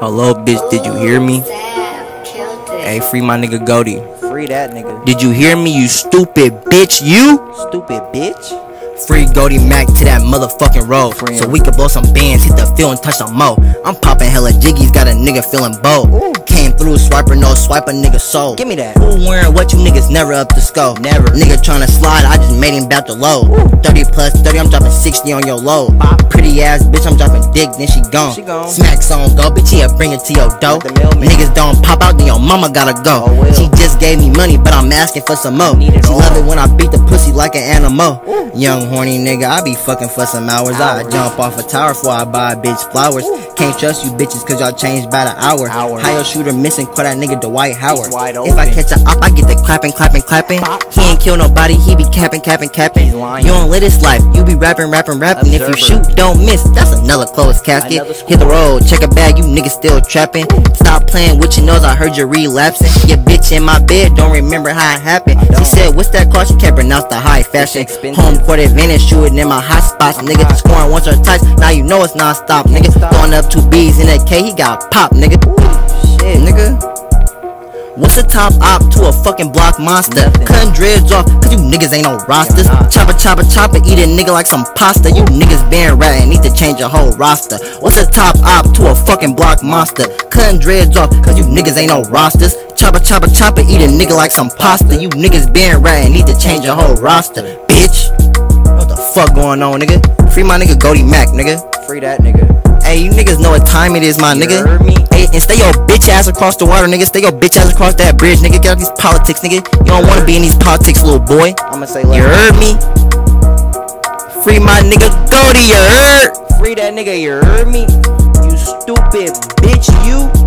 Hello, bitch, did you hear me? Hey, free my nigga Goldy. Free that nigga. Did you hear me, you stupid bitch? You? Stupid bitch. Free Goldy Mac to that motherfucking road. Free So we could blow some bands, hit the field and touch some mo. I'm popping hella jiggies, got a nigga feeling bold. Ooh. Came through, swiper, no swipe a nigga soul. Give me that. Who wearing what you niggas never up to scope? Never. Nigga tryna slide, I just made him bout to load. 30 plus 30, I'm dropping 60 on your low. Bop. Pretty ass bitch, I'm dropping dick, then she gone. She gone. Smack song go, bitch, yeah, bring it to your dough. The. Niggas don't pop out, then your mama gotta go. Oh, well. She just gave me money, but I'm asking for some more. She love it when I beat the pussy like an animal. Ooh. Young horny nigga, I be fucking for some hours. I jump off a tower before I buy a bitch flowers. Can't trust you bitches cause y'all changed by the hour. Hour. Higher shooter missing, call that nigga Dwight Howard. if I catch a op, I get the clapping, clapping, clapping. He ain't kill nobody, he be capping, capping, capping. You don't live this life, you be rapping, rapping, rapping. If you shoot, don't miss. That's another closed casket. Another Hit the road, check a bag, you niggas still trapping. Stop playing with your nose, I heard you relapsing. Your bitch in my bed, don't remember how it happened. She said, What's that cost? She can't pronounce the high fashion. Home court advantage, shooting in my hot spots, nigga. Scoring once or twice, now you know it's non-stop, nigga. stop. Throwing up two B's in that K, he got pop, nigga. Top op to a fucking block monster? Cutting dreads off, cause you niggas ain't no rosters. Chopper, chopper, chopper, eat a nigga like some pasta. You niggas been ratting, need to change your whole roster. What's a top op to a fucking block monster? Cutting dreads off, cause you niggas ain't no rosters. Chopper, chopper, chopper, eat a nigga like some pasta. You niggas been ratting, need to change your whole roster. Bitch. What the fuck going on, nigga? Free my nigga Goldy Mac, nigga. Free that nigga. Hey, you niggas know what time it is, my nigga. Hey, and stay your bitch ass across the water, nigga. Stay your bitch ass across that bridge, nigga. Get out these politics, nigga. You don't wanna be in these politics, little boy. I'ma say You heard me? Free my nigga Goldy, you heard? Free that nigga. You heard me? You stupid bitch. You.